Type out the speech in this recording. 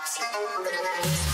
coronavirus.